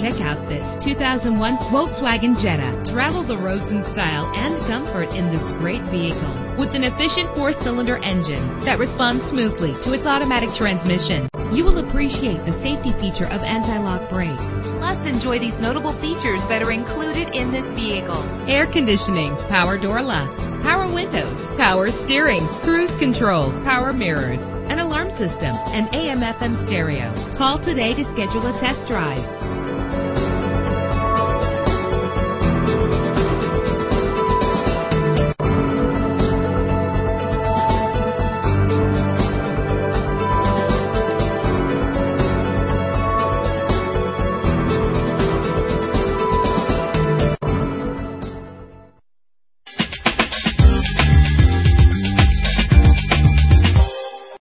Check out this 2001 Volkswagen Jetta. Travel the roads in style and comfort in this great vehicle. With an efficient four-cylinder engine that responds smoothly to its automatic transmission, you will appreciate the safety feature of anti-lock brakes. Plus, enjoy these notable features that are included in this vehicle. Air conditioning, power door locks, power windows, power steering, cruise control, power mirrors, an alarm system, and AM FM stereo. Call today to schedule a test drive.